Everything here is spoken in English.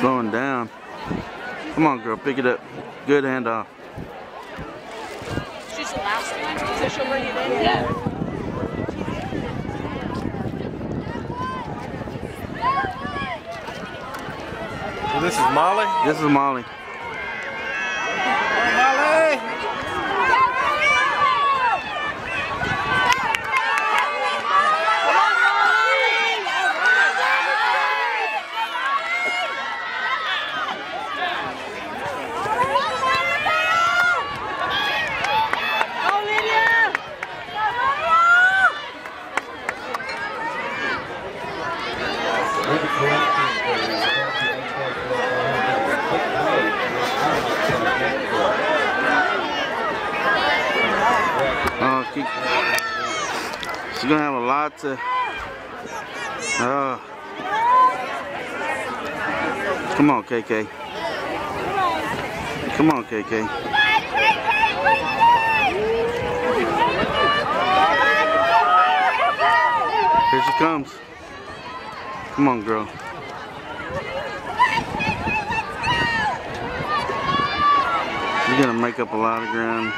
Slowing down. Come on, girl, pick it up. Good handoff. This is Molly? This is Molly. She's gonna have a lot to. Oh. Come on, KK. Come on, KK. Here she comes. Come on, girl. She's gonna make up a lot of ground.